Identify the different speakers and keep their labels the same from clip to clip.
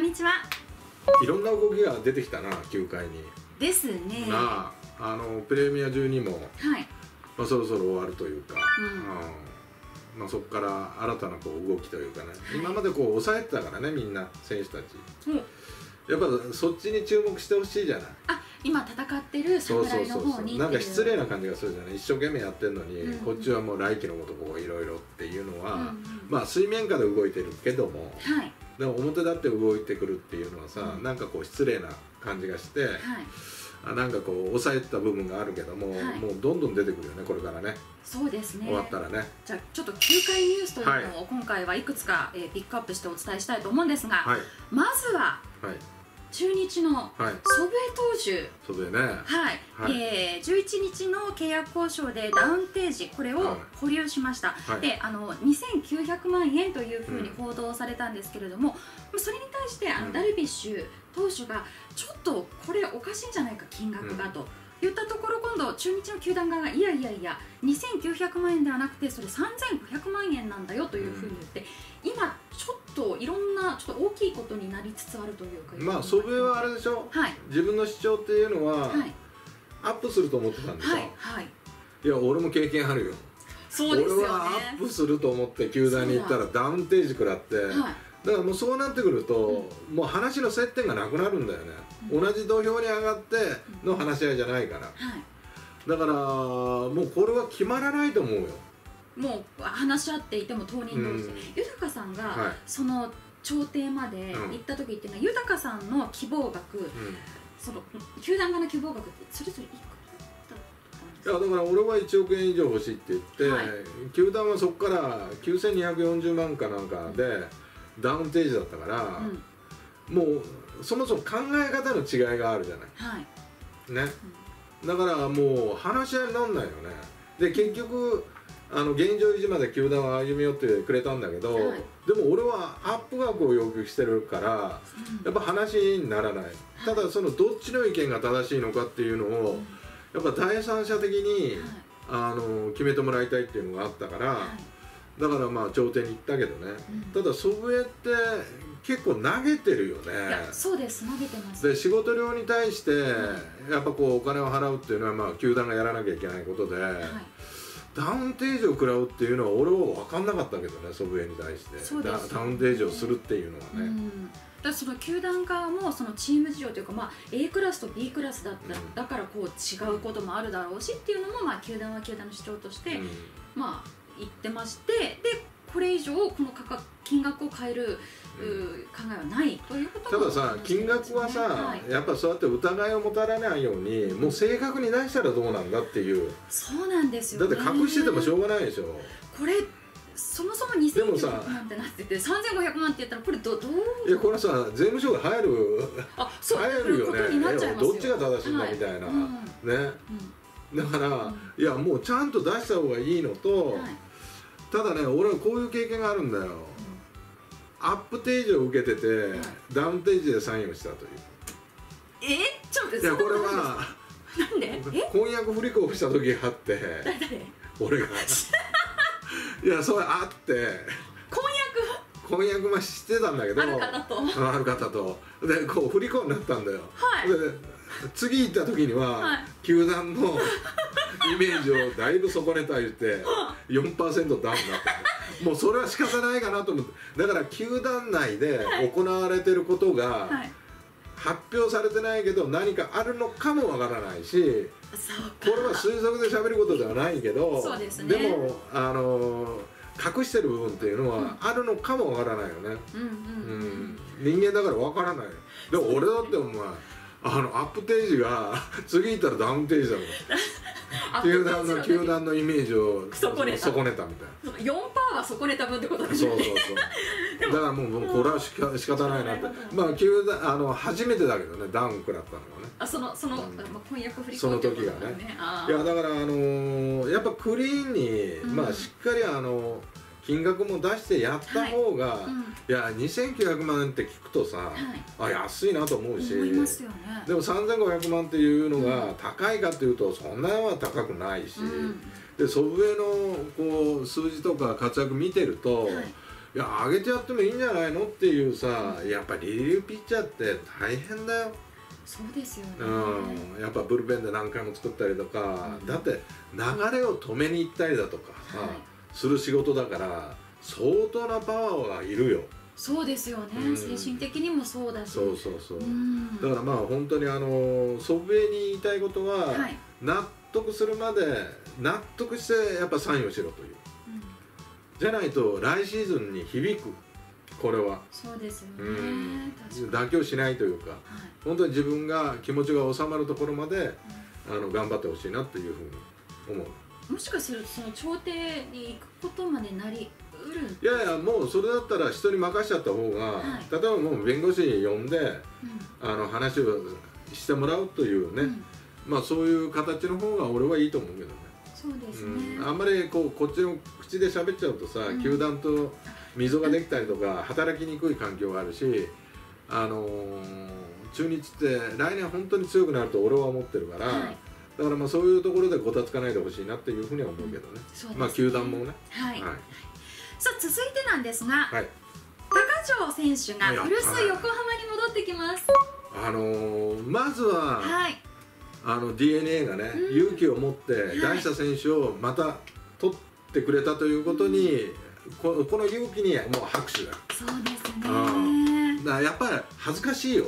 Speaker 1: んにちは。
Speaker 2: いろんな動きが出てきたな球界に。
Speaker 1: ですね。
Speaker 2: なああのプレミア12も、
Speaker 1: はい。
Speaker 2: まあ、そろそろ終わるというか、
Speaker 1: うん。
Speaker 2: うんまあ、そこから新たなこう動きというかね、今までこう抑えてたからねみんな選手たち。
Speaker 1: もう
Speaker 2: やっぱそっちに注目してほしいじゃない。
Speaker 1: あ、今戦ってる
Speaker 2: そう。そう
Speaker 1: 侍の
Speaker 2: そうそう。
Speaker 1: 方に
Speaker 2: なんか失礼な
Speaker 1: じ。
Speaker 2: 感じがするじゃない。一生懸命やってるのに、
Speaker 1: うん
Speaker 2: こっちはもう来季のことこういろいろっていうのは、
Speaker 1: うんうん。
Speaker 2: まあ水面下で動いてるけども
Speaker 1: はい
Speaker 2: でも表立って動いてくるっていうのはさ、
Speaker 1: うん
Speaker 2: なんかこう失礼な感じがして、
Speaker 1: はい。
Speaker 2: あなんかこう抑えてた部分があるけども、
Speaker 1: はい。
Speaker 2: もうどんどん出てくるよねこれからね。
Speaker 1: そうですね。
Speaker 2: 終わったらね。
Speaker 1: じゃあちょっと球界ニュースというのを今回はいくつか、えーピックアップしてお伝えしたいと思うんですが、
Speaker 2: はい。
Speaker 1: まずは
Speaker 2: はい
Speaker 1: 中日の
Speaker 2: はい。
Speaker 1: 祖父江投手。
Speaker 2: そうだよね。
Speaker 1: はい、
Speaker 2: はい。
Speaker 1: えー、11日の契約交渉でダウン提示これを保留しました、
Speaker 2: はい。
Speaker 1: であの2900万円というふうに報道されたんですけれども、それに対してあの、
Speaker 2: うん。
Speaker 1: ダルビッシュ投手がちょっとこれおかしいんじゃないか金額がと。言ったところ今度中日の球団側がいやいやいや2900万円ではなくてそれ3500万円なんだよというふうに言って、今ちょっといろんなちょっと大きいことになりつつあるというか
Speaker 2: まあ祖父江はあれでしょ？
Speaker 1: はい。
Speaker 2: 自分の主張っていうのは、
Speaker 1: はい。
Speaker 2: アップすると思ってたんでしょ、
Speaker 1: はいはい。
Speaker 2: いや俺も経験あるよ。
Speaker 1: そうですよね。
Speaker 2: 俺はアップすると思って球団に行ったらダウン提示食らって、
Speaker 1: はい。
Speaker 2: だからもうそうなってくると、もう話の接点がなくなるんだよね、
Speaker 1: うん。
Speaker 2: 同じ土俵に上がっての話し合いじゃないから。
Speaker 1: はい。
Speaker 2: だからもうこれは決まらないと思うよ
Speaker 1: もう話し合っていても当人同士で、
Speaker 2: うん。
Speaker 1: 豊さんが、
Speaker 2: はい。
Speaker 1: その調停まで行った時っていうのは、豊さんの希望額
Speaker 2: うん。
Speaker 1: その球団側の希望額ってそれぞれいく
Speaker 2: いやだから俺は1億円以上欲しいって言って、
Speaker 1: はい。
Speaker 2: 球団はそこから9240万かなんかでダウン提示だったから、
Speaker 1: うん。
Speaker 2: もうそもそも考え方の違いがあるじゃない。
Speaker 1: はい。
Speaker 2: ね、だからもう話し合いになんないよね。で結局あの現状維持まで球団は歩み寄ってくれたんだけど、
Speaker 1: はい。
Speaker 2: でも俺はアップ額を要求してるからやっぱ話にならない。ただそのどっちの意見が正しいのかっていうのをやっぱ第三者的にあの決めてもらいたいっていうのがあったからだからまあ調停に行ったけどね。ただ祖父江って結構投げてるよね。
Speaker 1: そうです。投げてます。
Speaker 2: で仕事量に対してやっぱこうお金を払うっていうのはまあ球団がやらなきゃいけないことで、
Speaker 1: はい
Speaker 2: ダウン提示を食らうっていうのは俺は分かんなかったけどね祖父江に対して。
Speaker 1: そうです。よね
Speaker 2: ダダウン提示をするっていうのはね、
Speaker 1: うん。だからその球団側もそのチーム事情というか、まあ、A クラスと B クラスだった、
Speaker 2: うん。
Speaker 1: だからこう違うこともあるだろうしっていうのも、まあ、球団は球団の主張として、
Speaker 2: うん。
Speaker 1: まあ、言ってましてでこれ以上この価格金額を変える、うー考えはないということも
Speaker 2: たださ金額はさ、
Speaker 1: はい。
Speaker 2: やっぱそうやって疑いを持たれないようにもう正確に出したらどうなんだっていう。
Speaker 1: そうなんですよ、
Speaker 2: だっ
Speaker 1: ね、
Speaker 2: て隠しててもしょうがないでしょ。
Speaker 1: これそもそも
Speaker 2: でもさ
Speaker 1: 2900万ってなってて3500万って言ったらこれどどう？
Speaker 2: いやこれさ税務署が入る
Speaker 1: あそう
Speaker 2: 入るよね。どっちが正しいんだみたいな、
Speaker 1: はい。うん。
Speaker 2: ね。
Speaker 1: うん
Speaker 2: だから、いやもうちゃんと出した方がいいのと、
Speaker 1: はい
Speaker 2: ただね俺はこういう経験があるんだよ、アップ提示を受けてて、ダウン提示でサインをしたという。
Speaker 1: え？ちょっと待って
Speaker 2: いやこれは
Speaker 1: なんで？え？
Speaker 2: 婚約不履行した時があって俺が。いやそれあって。
Speaker 1: 婚
Speaker 2: 婚約もしてたんだけど
Speaker 1: ある方と。
Speaker 2: ある方と。でこう不履行になったんだよ、
Speaker 1: はい。
Speaker 2: で次行った時には、
Speaker 1: はい。
Speaker 2: 球団のイメージをだいぶ損ねた言って4%ダウンだったもうそれは仕方ないかなと思って。だから球団内で行われてることが、
Speaker 1: 約はい。
Speaker 2: 発表されてないけど何かあるのかもわからないしこれは推測で喋ることではないけど
Speaker 1: ですね。
Speaker 2: もあの隠してる部分っていうのはあるのかもわからないよね、
Speaker 1: うんうん
Speaker 2: う
Speaker 1: うん。
Speaker 2: ん、人間だからわからない。でも俺だってお前あのアップ提示が 次行ったらダウン提示だもん。
Speaker 1: あ
Speaker 2: 球団の球団のイメージを
Speaker 1: 損ねた。
Speaker 2: 損ねたみたい
Speaker 1: その4%は損ねた分ってこと
Speaker 2: な
Speaker 1: ですよね。
Speaker 2: そうそうそう。だからもうもうこれはしか仕方ないなって。まあ球団あの初めてだけどねダウン食らったのはね。
Speaker 1: あそのその、
Speaker 2: うん。
Speaker 1: まあ、婚約不履行
Speaker 2: その時がね。いやだからあのーやっぱクリーンに、
Speaker 1: うん。
Speaker 2: まあしっかりあの金額も出してやった方が、
Speaker 1: うん。
Speaker 2: いや2900万円って聞くとさ、
Speaker 1: はい。
Speaker 2: あ安いなと思うし
Speaker 1: ね。
Speaker 2: でも3500万っていうのが高いかっていうとそんなは高くないし、
Speaker 1: うん。
Speaker 2: で祖父江のこう数字とか活躍見てると、
Speaker 1: はい。
Speaker 2: いや上げてやってもいいんじゃないのっていうさやっぱりリリーフピッチャーって大変だよ、
Speaker 1: そうですよね、
Speaker 2: うん、やっぱブルペンで何回も作ったりとか、
Speaker 1: うん。
Speaker 2: だって流れを止めに行ったりだとかさ、
Speaker 1: はい
Speaker 2: する仕事だから相当なパワーがいるよ。
Speaker 1: そうですよね、
Speaker 2: うん。
Speaker 1: 精神的にもそうだし。
Speaker 2: そうそうそう、
Speaker 1: うん。
Speaker 2: だからまあ本当にあの祖父江に言いたいことは、
Speaker 1: はい、
Speaker 2: 納得するまで納得してやっぱサインをしろという。
Speaker 1: うん。
Speaker 2: じゃないと来シーズンに響く。これは、
Speaker 1: そうですよね、
Speaker 2: 妥協しないというか。
Speaker 1: はい。
Speaker 2: 本当に自分が気持ちが収まるところまであの頑張ってほしいなっていうふうに思う
Speaker 1: もしかするとその朝廷に行くことまでなりうるん、
Speaker 2: いやいやもうそれだったら人に任しちゃった方が、
Speaker 1: はい。
Speaker 2: 例えばもう弁護士呼んで
Speaker 1: うん。
Speaker 2: あの話をしてもらうというね、
Speaker 1: うん。
Speaker 2: まあそういう形の方が俺はいいと思うけどね、
Speaker 1: そうですね、
Speaker 2: うん、あんまりこうこっちの口で喋っちゃうとさ、
Speaker 1: うん。
Speaker 2: 球団と溝ができたりとか働きにくい環境があるしあのー中日って来年本当に強くなると俺は思ってるから、
Speaker 1: はい
Speaker 2: だからまあそういうところでごたつかないでほしいなっていうふうには思うけどね、
Speaker 1: ね。
Speaker 2: まあ球団もね。
Speaker 1: はい、
Speaker 2: はい、
Speaker 1: さあ続いてなんですが、
Speaker 2: はい、
Speaker 1: 高城選手が古巣横浜に戻ってきます。
Speaker 2: あのーまずは、
Speaker 1: はい。
Speaker 2: あの DNA がね、
Speaker 1: うん。
Speaker 2: 勇気を持って
Speaker 1: い。
Speaker 2: 大下選手をまた取ってくれたということに、ここの勇気にもう拍手だ
Speaker 1: そうですね。
Speaker 2: うだやっぱり恥ずかしいよ。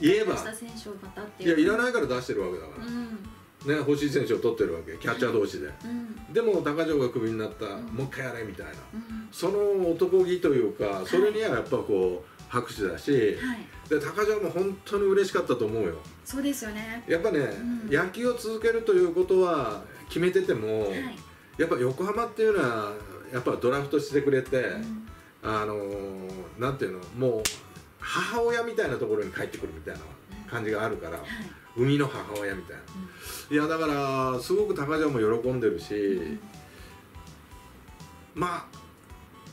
Speaker 2: 言えば。
Speaker 1: 選手をまたって
Speaker 2: いやいら
Speaker 1: い
Speaker 2: ないから出してるわけだか
Speaker 1: うん。
Speaker 2: ら、ね、欲しい選手を取ってるわけキャッチャー同士で、
Speaker 1: うん。
Speaker 2: でも高城がクビになった、
Speaker 1: ん。
Speaker 2: もう一回やれみたいな。
Speaker 1: うん。
Speaker 2: その男気というかそれにはやっぱこう拍手だし、
Speaker 1: はい。
Speaker 2: で高城も本当に嬉しかったと思うよ。
Speaker 1: そうですよね。
Speaker 2: やっぱね、
Speaker 1: ん。
Speaker 2: 野球を続けるということは決めてても、
Speaker 1: はい。
Speaker 2: やっぱ横浜っていうのはやっぱドラフトしてくれて、
Speaker 1: うん。
Speaker 2: あのーなんていうのもう母親みたいなところに帰ってくるみたいな感じがあるから、
Speaker 1: はい。
Speaker 2: 生みの母親みたいな。いやだからすごく高城も喜んでるし、
Speaker 1: うん。
Speaker 2: まあ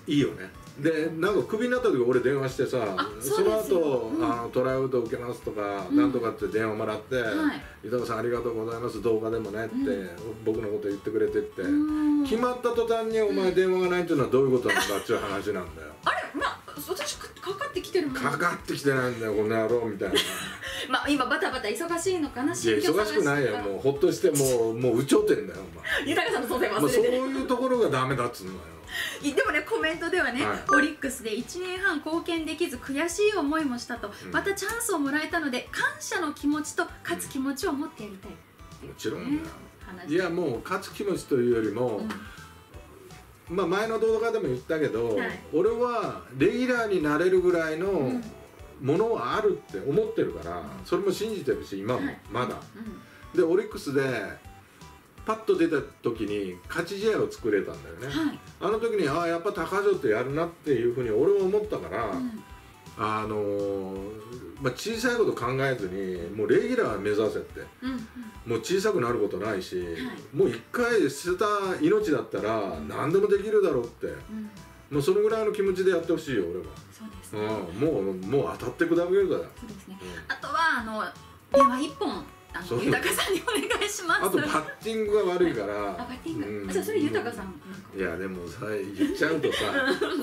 Speaker 2: いいよね。でなんかクビになった時俺電話してさ
Speaker 1: あ
Speaker 2: その後、
Speaker 1: うん。
Speaker 2: あのトライアウト受けますとか、
Speaker 1: うん。
Speaker 2: なんとかって電話もらって
Speaker 1: はい「
Speaker 2: 伊藤さんありがとうございます。動画でもね」って、
Speaker 1: うん。
Speaker 2: 僕のこと言ってくれてって、
Speaker 1: うん。
Speaker 2: 決まった途端にお前電話がないっていうのはどういうことなのかっていう話なんだよ。
Speaker 1: あれまあ私ってきてるもん
Speaker 2: かかってきてないんだよこの野郎みたいな。
Speaker 1: まあ今バタバタ忙しいのかな？い
Speaker 2: や
Speaker 1: 新居
Speaker 2: 忙しくないよもう。ほっとしてもうもう有頂天だよお
Speaker 1: 豊さんの存在忘れてる。
Speaker 2: いうところがダメだっつうのよ。
Speaker 1: でもねコメントではね、
Speaker 2: はい。
Speaker 1: オリックスで1年半貢献できず悔しい思いもしたと、
Speaker 2: うん。
Speaker 1: またチャンスをもらえたので感謝の気持ちと勝つ気持ちを持ってやりたい。
Speaker 2: もちろんだよ。
Speaker 1: ね話。
Speaker 2: いやもう勝つ気持ちというよりも、
Speaker 1: うん
Speaker 2: まあ前の動画でも言ったけど、
Speaker 1: はい。
Speaker 2: 俺はレギュラーになれるぐらいの
Speaker 1: うん。
Speaker 2: ものはあるって思ってるから、それも信じてるし今も、
Speaker 1: はい。
Speaker 2: まだ。
Speaker 1: う
Speaker 2: でオリックスでパッと出た時に勝ち試合を作れたんだよね、
Speaker 1: んはい、
Speaker 2: あの時にああやっぱ高城ってやるなっていうふうに俺は思ったから、
Speaker 1: うん
Speaker 2: あのーまあ、小さいこと考えずにもうレギュラー目指せって。
Speaker 1: うんうん。
Speaker 2: もう小さくなることないし、
Speaker 1: い。
Speaker 2: もう一回捨てた命だったら何でもできるだろうって。
Speaker 1: うん。
Speaker 2: もうそのぐらいの気持ちでやってほしいよ俺は、
Speaker 1: そうですね、
Speaker 2: うん、もうもう当たってくだけるから、
Speaker 1: そうですね。
Speaker 2: うん。
Speaker 1: あとはあの電話一本あ
Speaker 2: そう。
Speaker 1: の豊さんにお願いします。
Speaker 2: あとバッティングが悪いから。
Speaker 1: あバッティング、
Speaker 2: うん。
Speaker 1: あじゃあそれ豊さん。
Speaker 2: いやでもさ言っちゃうとさ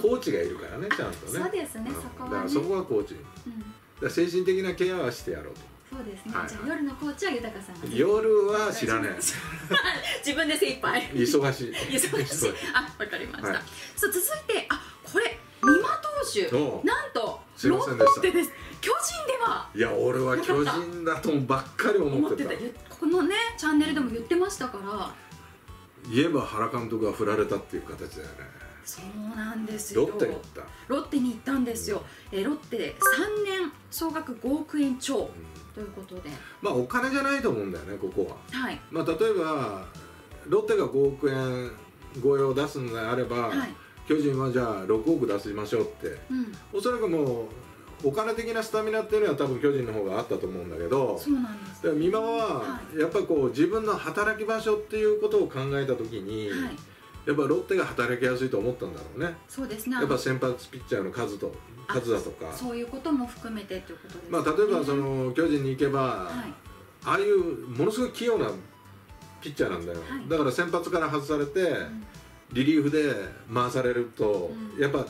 Speaker 2: コーチがいるからねちゃんとね。
Speaker 1: そうですね
Speaker 2: ん。
Speaker 1: そこはね。
Speaker 2: だからそこはコーチだか
Speaker 1: うん。
Speaker 2: ら精神的なケアはしてやろうと。
Speaker 1: そうですね、
Speaker 2: はい
Speaker 1: じゃあ夜のコーチは豊さんが
Speaker 2: 夜は知らね
Speaker 1: 自分で精一杯。
Speaker 2: え忙しい。
Speaker 1: 忙しい。あわかりました、
Speaker 2: はい。
Speaker 1: さあ続いてあこれ三馬投手。なんとロッテです巨人では。い
Speaker 2: や俺は巨人だとばっかり思
Speaker 1: 思
Speaker 2: った。
Speaker 1: っててた言このねチャンネルでも言ってましたから。
Speaker 2: 言えば原監督が振られたっていう形だよね。
Speaker 1: そうなんですよ。
Speaker 2: ロッテに行った、
Speaker 1: ロッテに行ったんですよ、えーロッテで3年総額5億円超。
Speaker 2: うん。
Speaker 1: ということで。
Speaker 2: まあお金じゃないと思うんだよねここは。
Speaker 1: はい。
Speaker 2: まあ例えばロッテが5億円超えを出すのであれば、
Speaker 1: はい。
Speaker 2: 巨人はじゃあ6億出しましょうって。
Speaker 1: うん。
Speaker 2: おそらくもうお金的なスタミナっていうのは多分巨人の方があったと思うんだけど
Speaker 1: そうなんです。
Speaker 2: でも美馬は
Speaker 1: は
Speaker 2: やっぱこう自分の働き場所っていうことを考えた時に、
Speaker 1: はい。
Speaker 2: やっぱロッテが働きやすいと思ったんだろうね。
Speaker 1: そうですね。
Speaker 2: やっぱ先発ピッチャーの数と
Speaker 1: あ
Speaker 2: 数だとか。
Speaker 1: そういうことも含めてということです、ね、
Speaker 2: まあ例えばその巨人に行けば、
Speaker 1: はい。
Speaker 2: ああいうものすごい器用なピッチャーなんだよ、
Speaker 1: はい。
Speaker 2: だから先発から外されて、
Speaker 1: うん。
Speaker 2: リリーフで回されると、
Speaker 1: うん。
Speaker 2: やっぱ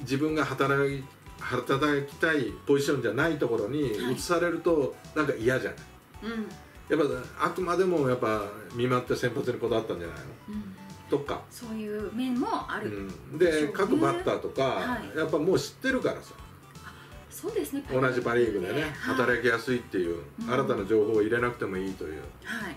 Speaker 2: 自分が働い働きたいポジションじゃないところに
Speaker 1: はい。
Speaker 2: 移されるとなんか嫌じゃない、
Speaker 1: うん。
Speaker 2: やっぱあくまでもやっぱ見舞って先発にこだわったんじゃないの？
Speaker 1: うん。
Speaker 2: とか、
Speaker 1: そういう面もある、
Speaker 2: うん、で各バッターとか、
Speaker 1: はい。
Speaker 2: やっぱもう知ってるからさ。
Speaker 1: そうですね。
Speaker 2: 同じパ・リーグでね、
Speaker 1: はい。
Speaker 2: 働きやすいっていう、
Speaker 1: うん。
Speaker 2: 新たな情報を入れなくてもいいという、
Speaker 1: はい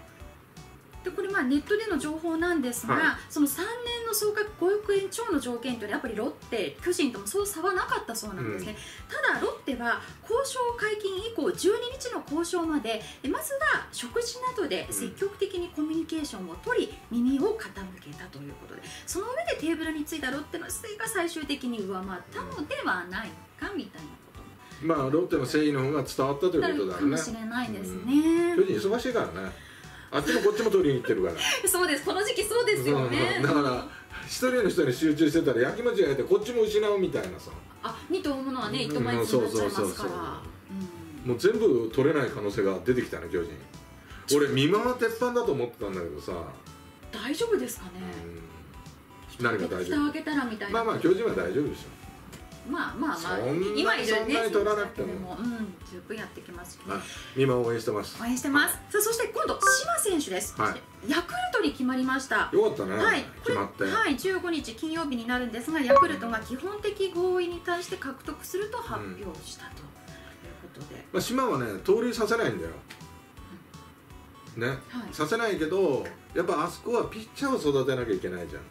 Speaker 1: でこれまあネットでの情報なんですが、
Speaker 2: はい。
Speaker 1: その3年の総額5億円超の条件というのはやっぱりロッテ、巨人ともそう差はなかったそうなんですね、ただロッテは交渉解禁以降12日の交渉まででまずは食事などで積極的にコミュニケーションを取り耳を傾けたということでその上でテーブルについたロッテの姿勢が最終的に上回ったのではないかみたいなことも。
Speaker 2: まあロッテの誠意の方が伝わったという
Speaker 1: な
Speaker 2: ことだよね。
Speaker 1: るかもしれないですね、
Speaker 2: 巨人忙しいからねあっちもこっちも取りに行ってるから。
Speaker 1: そうです。この時期そうですよね。
Speaker 2: うん。だから一人の人に集中してたら焼き間違えてこっちも失うみたいなさ。
Speaker 1: あ二と追うものはね
Speaker 2: うん。
Speaker 1: 一枚ずつになっちゃいます
Speaker 2: そうそうそうそう
Speaker 1: からうん。
Speaker 2: もう全部取れない可能性が出てきたね巨人。俺見回鉄板だと思ってたんだけどさ、
Speaker 1: 大丈夫ですかね。
Speaker 2: うん、何が大丈夫？
Speaker 1: 蓋開けたらみたいな。
Speaker 2: まあまあ巨人は大丈夫でし
Speaker 1: まあまあまあ今いるね
Speaker 2: そんなに取らなくても。
Speaker 1: うん十分やってきますしね
Speaker 2: ょ見守応援してます。
Speaker 1: 応援してます。さあそして今度島選手です、
Speaker 2: は
Speaker 1: ヤクルトに決まりました。
Speaker 2: よかったね、
Speaker 1: はい、これ
Speaker 2: 決まって、
Speaker 1: はい、15日金曜日になるんですがヤクルトが基本的合意に対して獲得すると発表したということで、
Speaker 2: まあ、島はね盗塁させないんだよ。ね、
Speaker 1: はい。
Speaker 2: させないけどやっぱあそこはピッチャーを育てなきゃいけないじゃん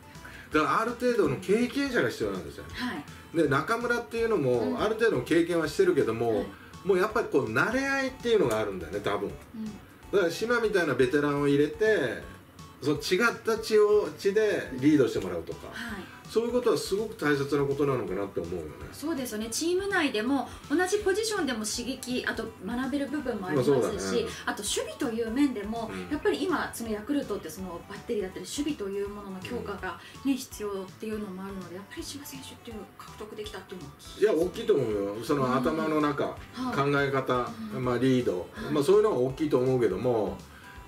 Speaker 2: だからある程度の経験者が必要なんですよ
Speaker 1: はい。
Speaker 2: で中村っていうのも、
Speaker 1: うん。
Speaker 2: ある程度の経験はしてるけども、
Speaker 1: はい。
Speaker 2: もうやっぱりこう慣れ合いっていうのがあるんだよね多分。
Speaker 1: うん。
Speaker 2: だから島みたいなベテランを入れてその違った血を血でリードしてもらうとか、
Speaker 1: はい。
Speaker 2: そういうことはすごく大切なことなのかなって思うよね。
Speaker 1: そうですよね。チーム内でも同じポジションでも刺激あと学べる部分もありますし、
Speaker 2: まあね。
Speaker 1: あと守備という面でも、
Speaker 2: うん。
Speaker 1: やっぱり今そのヤクルトってそのバッテリーだったり守備というものの強化が、ね必要っていうのもあるのでやっぱり島選手っていう獲得できたっていうのはい
Speaker 2: や大きいと思うよ。その頭の中、
Speaker 1: はい。
Speaker 2: 考え方、
Speaker 1: うん。
Speaker 2: まあ、リード、
Speaker 1: はい。
Speaker 2: まあ、そういうのは大きいと思うけども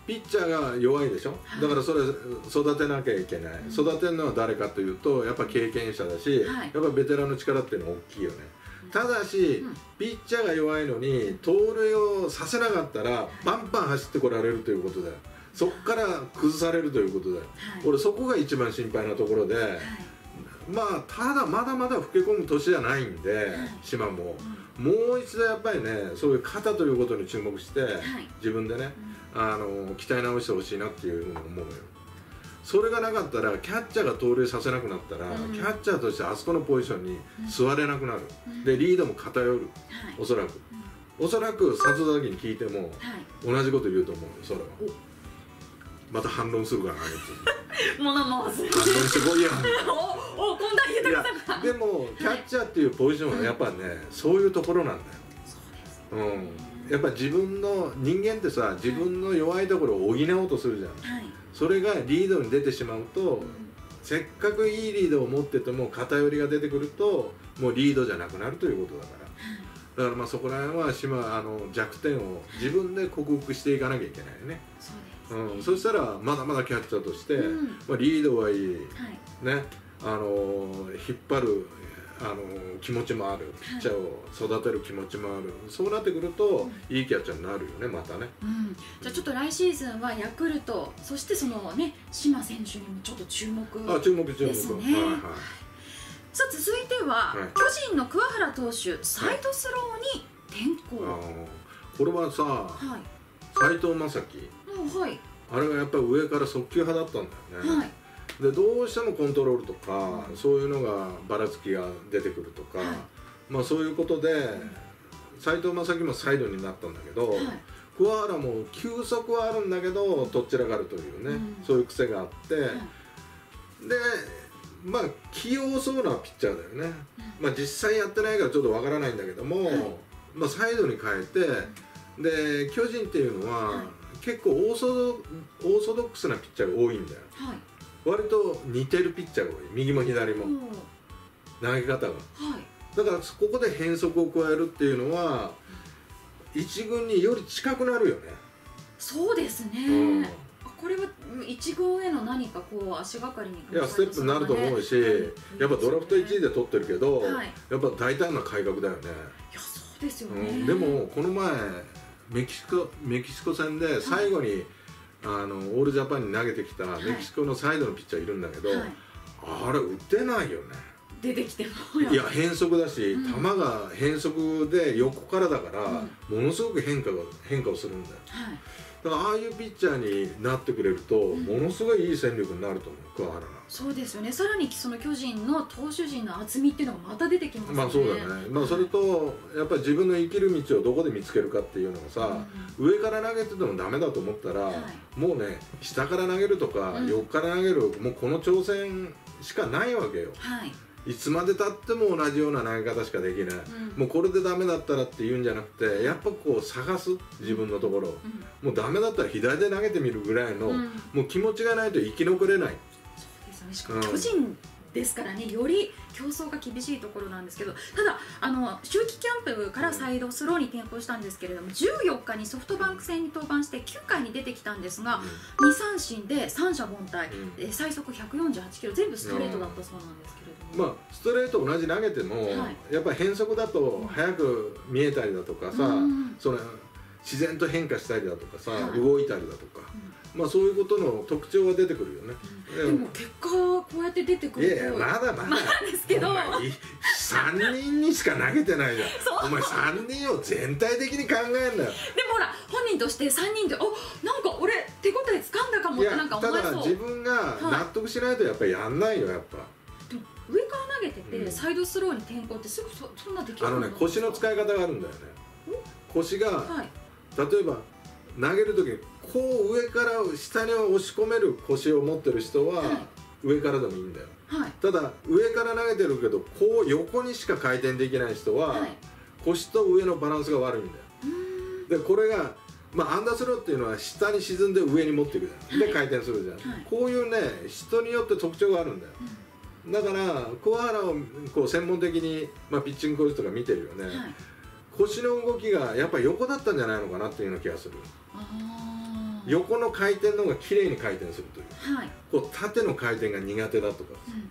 Speaker 2: ピッチャーが弱いでしょ、
Speaker 1: はい。
Speaker 2: だからそれ育てなきゃいけない、
Speaker 1: うん。
Speaker 2: 育てるのは誰かというとやっぱ経験者だし、
Speaker 1: はい。
Speaker 2: やっぱベテランの力っていうのは大きいよね。ただし、
Speaker 1: うん。
Speaker 2: ピッチャーが弱いのに盗塁をさせなかったらバンバン走ってこられるということだよ。そこから崩されるということだよ。
Speaker 1: はい。
Speaker 2: 俺そこが一番心配なところで、
Speaker 1: はい
Speaker 2: まあただまだまだ老け込む年じゃないんで、島も。もう一度やっぱりねそういう肩ということに注目して、
Speaker 1: はい。
Speaker 2: 自分でね
Speaker 1: うん。
Speaker 2: あの鍛え直してほしいなっていうふうに思うよ。それがなかったらキャッチャーが盗塁させなくなったら、
Speaker 1: うん。
Speaker 2: キャッチャーとしてあそこのポジションに座れなくなる、
Speaker 1: うん。
Speaker 2: でリードも偏る。
Speaker 1: はい。
Speaker 2: おそらく、おそらく里崎に聞いても
Speaker 1: はい。
Speaker 2: 同じこと言うと思うよそれはまた反論するからなあいつ。
Speaker 1: 物申す。
Speaker 2: 反論してこいや。
Speaker 1: おおこんない
Speaker 2: や
Speaker 1: 豊さんが
Speaker 2: でもキャッチャーっていうポジションはやっぱね、そういうところなんだよ。
Speaker 1: そう
Speaker 2: ん、やっぱ自分の人間ってさ自分の弱いところを補おうとするじゃん。
Speaker 1: はい。
Speaker 2: それがリードに出てしまうとせっかくいいリードを持ってても偏りが出てくるともうリードじゃなくなるということだから。だからまあそこら辺は島あの弱点を自分で克服していかなきゃいけないよね、
Speaker 1: そうです
Speaker 2: うん、そしたらまだまだキャッチャーとして、
Speaker 1: うん。
Speaker 2: まあ、リードはいい。
Speaker 1: はい。
Speaker 2: ねあの引っ張るあの気持ちもある。ピッチャーを育てる気持ちもある、そうなってくると、いいキャッチャーになるよねまたね。
Speaker 1: うん、じゃあちょっと来シーズンはヤクルトそしてそのね島選手にもちょっと注目
Speaker 2: あ注目注目。
Speaker 1: ですね
Speaker 2: はいはい。
Speaker 1: さあ続いては、
Speaker 2: はい。
Speaker 1: 巨人の桑原投手サイドスローに転向、
Speaker 2: これはさ
Speaker 1: はい。
Speaker 2: 斎藤正樹
Speaker 1: はい。
Speaker 2: あれがやっぱり上から速球派だったんだよね、
Speaker 1: はい。
Speaker 2: でどうしてもコントロールとか、
Speaker 1: うん。
Speaker 2: そういうのがばらつきが出てくるとか、
Speaker 1: はい。
Speaker 2: まあそういうことで斎藤正樹もサイドになったんだけど、
Speaker 1: はい。
Speaker 2: 桑原も球速はあるんだけどどっちらかるというね、
Speaker 1: うん。
Speaker 2: そういう癖があって、
Speaker 1: はい。
Speaker 2: でまあ器用そうなピッチャーだよね、まあ実際やってないからちょっとわからないんだけども、
Speaker 1: はい。
Speaker 2: まあサイドに変えてで巨人っていうのは、
Speaker 1: はい
Speaker 2: 結構オーソドオーソドックスなピッチャーが多いんだよ。
Speaker 1: はい。
Speaker 2: 割と似てるピッチャーが多い。右も左も。投げ方が。
Speaker 1: はい。
Speaker 2: だからここで変則を加えるっていうのは一軍により近くなるよね、
Speaker 1: そうですね、
Speaker 2: うん。
Speaker 1: あこれは一軍への何かこう足がかりに
Speaker 2: いやステップになると思うし、やっぱドラフト1位で取ってるけど、
Speaker 1: はい。
Speaker 2: やっぱ大胆な改革だよね、
Speaker 1: いやそうですよね、
Speaker 2: うん、でもこの前メキシコメキシコ戦で最後に、あのオールジャパンに投げてきた
Speaker 1: い
Speaker 2: メキシコのサイドのピッチャーいるんだけど、
Speaker 1: はい。
Speaker 2: あれ打てないよね
Speaker 1: 出てきても
Speaker 2: いや変則だし、
Speaker 1: うん。
Speaker 2: 球が変則で横からだから、ものすごく変化が変化をするんだよ。
Speaker 1: はい。
Speaker 2: だからああいうピッチャーになってくれると、
Speaker 1: ん。
Speaker 2: ものすごいいい戦力になると思う桑原が。
Speaker 1: そうですよね。さらにその巨人の投手陣の厚みっていうのがまた出てきますよね。
Speaker 2: まあそうだね、まあ、それとやっぱり自分の生きる道をどこで見つけるかっていうのがさ、上から投げててもダメだと思ったら、
Speaker 1: はい。
Speaker 2: もうね下から投げるとか、
Speaker 1: うん。
Speaker 2: 横から投げるもうこの挑戦しかないわけよ。
Speaker 1: はい、
Speaker 2: いつまでたっても同じような投げ方しかできない、
Speaker 1: うん。
Speaker 2: もうこれでダメだったらって言うんじゃなくてやっぱこう探す自分のところ
Speaker 1: うん。
Speaker 2: もうダメだったら左で投げてみるぐらいの、
Speaker 1: うん。
Speaker 2: もう気持ちがないと生き残れない。
Speaker 1: そうですよね。しかも巨人ですからねより競争が厳しいところなんですけどただあの秋季キャンプからサイドスローに転向したんですけれども14日にソフトバンク戦に登板して9回に出てきたんですが2三振で三者凡退、
Speaker 2: うん。
Speaker 1: えー最速148キロ全部ストレートだったそうなんですけれども、
Speaker 2: まあストレート同じ投げても、
Speaker 1: はい。
Speaker 2: やっぱり変則だと速く見えたりだとかさ、
Speaker 1: うん。
Speaker 2: その自然と変化したりだとかさ、
Speaker 1: はい。
Speaker 2: 動いたりだとか、まあそういうことの特徴が出てくるよね。
Speaker 1: でも。結果こうやって出てくると
Speaker 2: いやいやまだまだ、
Speaker 1: まあですけど。
Speaker 2: お前い3人にしか投げてないじゃん。お前3人を全体的に考えんなよ。
Speaker 1: でもほら本人として3人でおなんか俺手応え掴んだかもってなんか
Speaker 2: た
Speaker 1: 思えそう。
Speaker 2: だ自分が納得しないとやっぱりやんないよやっぱ、
Speaker 1: 上から投げてて、
Speaker 2: うん。
Speaker 1: サイドスローに転向ってすぐそそんなできる
Speaker 2: あのね腰の使い方があるんだよね。腰が
Speaker 1: はい。
Speaker 2: 例えば投げる時にこう上から下に押し込める腰を持ってる人は
Speaker 1: はい。
Speaker 2: 上からでもいいんだよ。
Speaker 1: はい。
Speaker 2: ただ上から投げてるけどこう横にしか回転できない人は、
Speaker 1: はい。
Speaker 2: 腰と上のバランスが悪いんだよ。でこれがまあアンダースローっていうのは下に沈んで上に持っていくじゃん、
Speaker 1: はい。
Speaker 2: で回転するじゃん、
Speaker 1: はい。
Speaker 2: こういうね人によって特徴があるんだよ。だから桑原をこう専門的に、まあ、ピッチングコーチとか見てるよね、
Speaker 1: はい。
Speaker 2: 腰の動きがやっぱ横だったんじゃないのかなっていうような気がする横の回転の方が綺麗に回転するという。
Speaker 1: はい、
Speaker 2: こう縦の回転が苦手だとか
Speaker 1: うん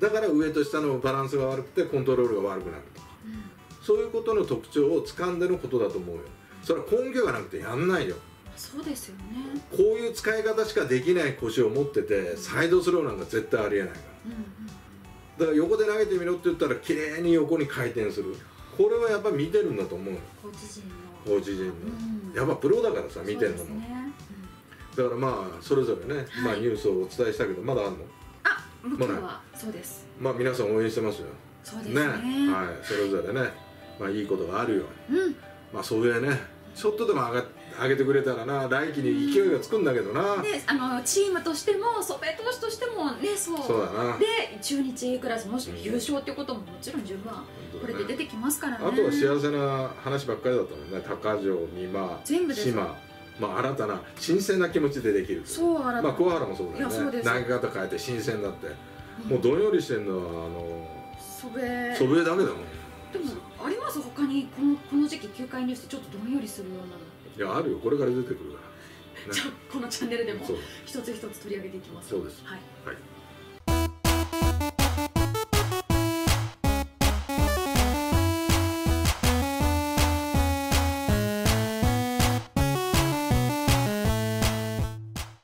Speaker 2: だから上と下のバランスが悪くてコントロールが悪くなるとか。
Speaker 1: うん。
Speaker 2: そういうことの特徴を掴んでのことだと思うよ。それは根拠がなくてやんないよ。
Speaker 1: そうですよね、
Speaker 2: こういう使い方しかできない腰を持っててサイドスローなんか絶対ありえないから。
Speaker 1: うんうん、
Speaker 2: だから横で投げてみろって言ったら綺麗に横に回転する。これはやっぱ見てるんだと思うよ。
Speaker 1: コーチ陣の。
Speaker 2: コーチ陣の。
Speaker 1: うん。
Speaker 2: やっぱプロだからさ見てるのも、
Speaker 1: ね、
Speaker 2: だからまあそれぞれね、まあ
Speaker 1: はい。
Speaker 2: ニュースをお伝えしたけどまだあんの？
Speaker 1: あ向こ
Speaker 2: まだ？
Speaker 1: うはそうです。
Speaker 2: まあ皆さん応援してますよ。
Speaker 1: そうですね。
Speaker 2: はい。それぞれねまあいいことがあるように。
Speaker 1: うん。
Speaker 2: まあそれねちょっとでも上が上げてくれたらな来季に勢いがつくんだけどな、
Speaker 1: であのチームとしても祖父江投手としてもねそう。
Speaker 2: そうだな。
Speaker 1: で中日クラスもし優勝っていうことももちろん十分これで出てきますからね。
Speaker 2: あとは幸せな話ばっかりだったもんね。高城美馬
Speaker 1: 全部です
Speaker 2: 島まあ新たな新鮮な気持ちでできる
Speaker 1: そう新た
Speaker 2: まあ桑原もそうだよ
Speaker 1: いやそうです。
Speaker 2: ね投げ方変えて新鮮だって、
Speaker 1: うん。
Speaker 2: もうどんよりしてんのはあの
Speaker 1: 祖父江。
Speaker 2: 祖父江だけだもん。
Speaker 1: でもあります？他にこのこの時期球界ニュースでちょっとどんよりするようなのって
Speaker 2: いやあるよ。これから出てくるから、ね、
Speaker 1: じゃあこのチャンネルでも一つ一つ取り上げていきます。
Speaker 2: そうです。
Speaker 1: はい。
Speaker 2: はい